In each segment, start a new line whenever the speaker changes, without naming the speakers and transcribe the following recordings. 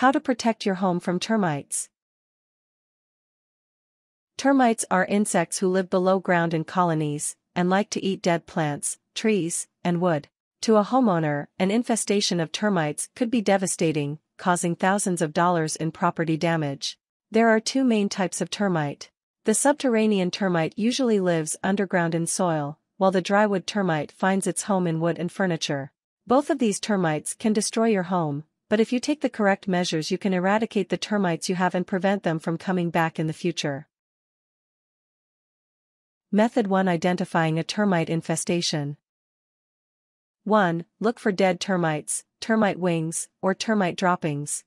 How to protect your home from termites. Termites are insects who live below ground in colonies and like to eat dead plants, trees, and wood. To a homeowner, an infestation of termites could be devastating, causing thousands of dollars in property damage. There are two main types of termite. The subterranean termite usually lives underground in soil, while the drywood termite finds its home in wood and furniture. Both of these termites can destroy your home, but if you take the correct measures you can eradicate the termites you have and prevent them from coming back in the future. Method 1 Identifying a termite infestation. 1. Look for dead termites, termite wings, or termite droppings.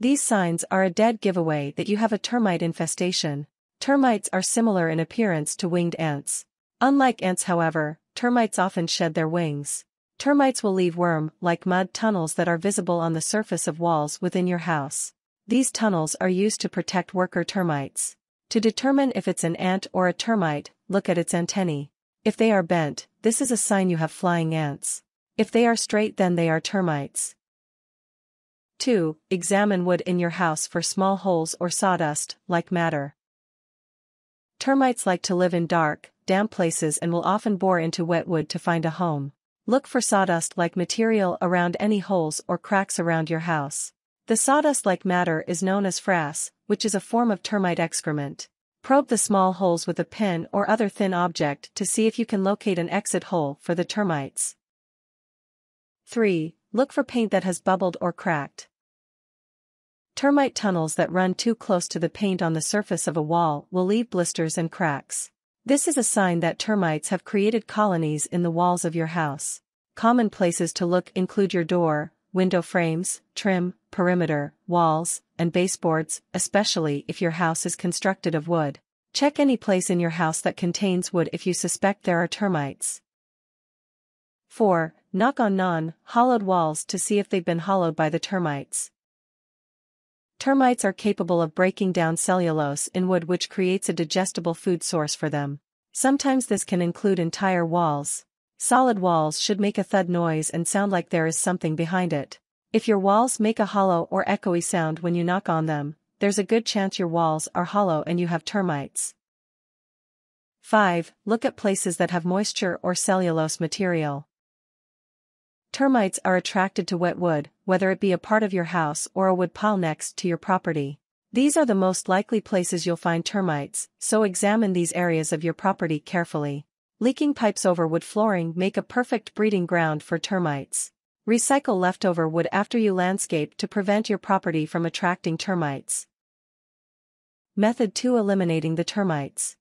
These signs are a dead giveaway that you have a termite infestation. Termites are similar in appearance to winged ants. Unlike ants however, termites often shed their wings. Termites will leave worm-like mud tunnels that are visible on the surface of walls within your house. These tunnels are used to protect worker termites. To determine if it's an ant or a termite, look at its antennae. If they are bent, this is a sign you have flying ants. If they are straight then they are termites. 2. Examine wood in your house for small holes or sawdust-like matter. Termites like to live in dark, damp places and will often bore into wet wood to find a home. Look for sawdust-like material around any holes or cracks around your house. The sawdust-like matter is known as frass, which is a form of termite excrement. Probe the small holes with a pin or other thin object to see if you can locate an exit hole for the termites. 3. Look for paint that has bubbled or cracked. Termite tunnels that run too close to the paint on the surface of a wall will leave blisters and cracks. This is a sign that termites have created colonies in the walls of your house. Common places to look include your door, window frames, trim, perimeter, walls, and baseboards, especially if your house is constructed of wood. Check any place in your house that contains wood if you suspect there are termites. 4. Knock on non-hollowed walls to see if they've been hollowed by the termites. Termites are capable of breaking down cellulose in wood which creates a digestible food source for them. Sometimes this can include entire walls. Solid walls should make a thud noise and sound like there is something behind it. If your walls make a hollow or echoey sound when you knock on them, there's a good chance your walls are hollow and you have termites. 5. Look at places that have moisture or cellulose material. Termites are attracted to wet wood, whether it be a part of your house or a wood pile next to your property. These are the most likely places you'll find termites, so examine these areas of your property carefully. Leaking pipes over wood flooring make a perfect breeding ground for termites. Recycle leftover wood after you landscape to prevent your property from attracting termites. Method 2 Eliminating the termites.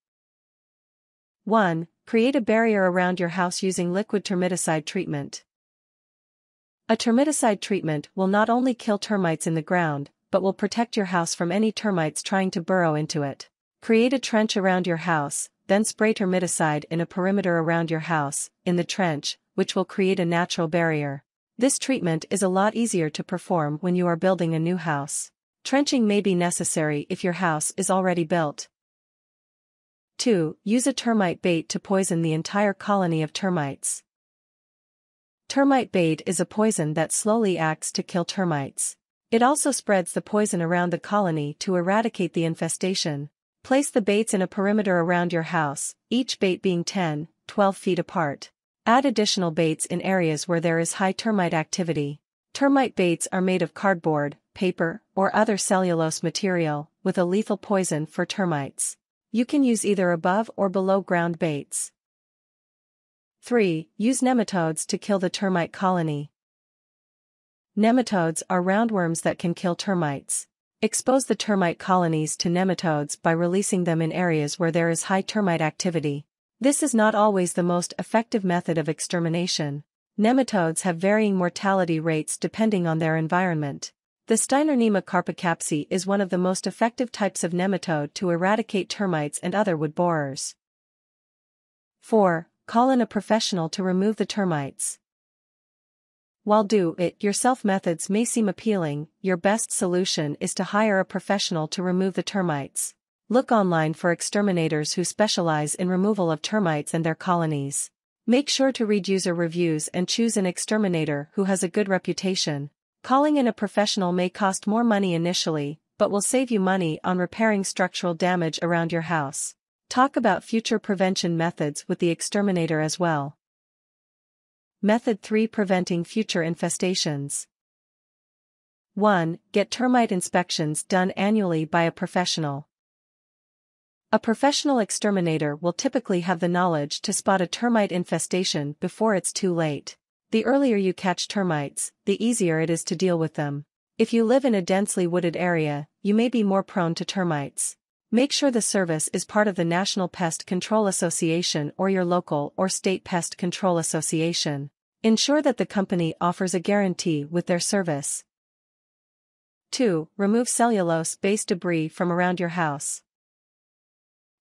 1. Create a barrier around your house using liquid termiticide treatment. A termiticide treatment will not only kill termites in the ground, but will protect your house from any termites trying to burrow into it. Create a trench around your house, then spray termiticide in a perimeter around your house, in the trench, which will create a natural barrier. This treatment is a lot easier to perform when you are building a new house. Trenching may be necessary if your house is already built. 2. Use a termite bait to poison the entire colony of termites. Termite bait is a poison that slowly acts to kill termites. It also spreads the poison around the colony to eradicate the infestation. Place the baits in a perimeter around your house, each bait being 10, 12 feet apart. Add additional baits in areas where there is high termite activity. Termite baits are made of cardboard, paper, or other cellulose material, with a lethal poison for termites. You can use either above or below ground baits. 3. Use nematodes to kill the termite colony. Nematodes are roundworms that can kill termites. Expose the termite colonies to nematodes by releasing them in areas where there is high termite activity. This is not always the most effective method of extermination. Nematodes have varying mortality rates depending on their environment. The Steinernema carpocapsae is one of the most effective types of nematode to eradicate termites and other wood borers. 4. Call in a professional to remove the termites. While do-it-yourself methods may seem appealing, your best solution is to hire a professional to remove the termites. Look online for exterminators who specialize in removal of termites and their colonies. Make sure to read user reviews and choose an exterminator who has a good reputation. Calling in a professional may cost more money initially, but will save you money on repairing structural damage around your house. Talk about future prevention methods with the exterminator as well. Method 3 Preventing Future Infestations 1. Get termite inspections done annually by a professional. A professional exterminator will typically have the knowledge to spot a termite infestation before it's too late. The earlier you catch termites, the easier it is to deal with them. If you live in a densely wooded area, you may be more prone to termites. Make sure the service is part of the National Pest Control Association or your local or state pest control association. Ensure that the company offers a guarantee with their service. 2. Remove cellulose-based debris from around your house.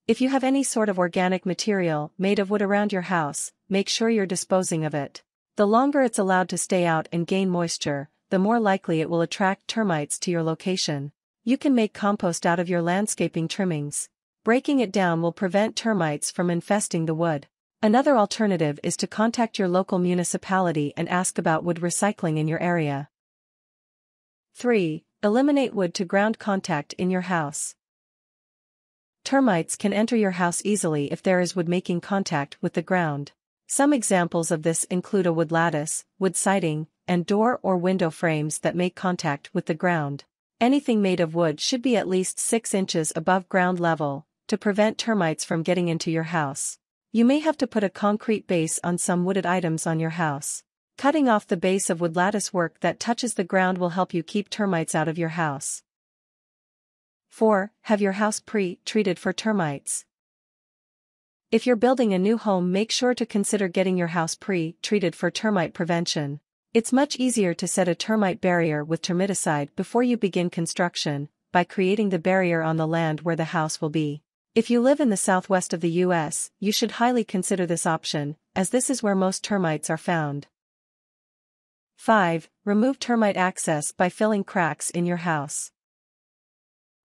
If you have any sort of organic material made of wood around your house, make sure you're disposing of it. The longer it's allowed to stay out and gain moisture, the more likely it will attract termites to your location. You can make compost out of your landscaping trimmings. Breaking it down will prevent termites from infesting the wood. Another alternative is to contact your local municipality and ask about wood recycling in your area. 3. Eliminate wood to ground contact in your house. Termites can enter your house easily if there is wood making contact with the ground. Some examples of this include a wood lattice, wood siding, and door or window frames that make contact with the ground. Anything made of wood should be at least 6 inches above ground level, to prevent termites from getting into your house. You may have to put a concrete base on some wooded items on your house. Cutting off the base of wood lattice work that touches the ground will help you keep termites out of your house. 4. Have your house pre-treated for termites. If you're building a new home make sure to consider getting your house pre-treated for termite prevention. It's much easier to set a termite barrier with termiticide before you begin construction, by creating the barrier on the land where the house will be. If you live in the southwest of the US, you should highly consider this option, as this is where most termites are found. 5. Remove termite access by filling cracks in your house.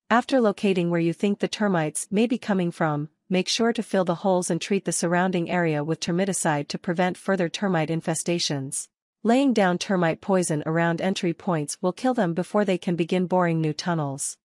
After locating where you think the termites may be coming from, make sure to fill the holes and treat the surrounding area with termiticide to prevent further termite infestations. Laying down termite poison around entry points will kill them before they can begin boring new tunnels.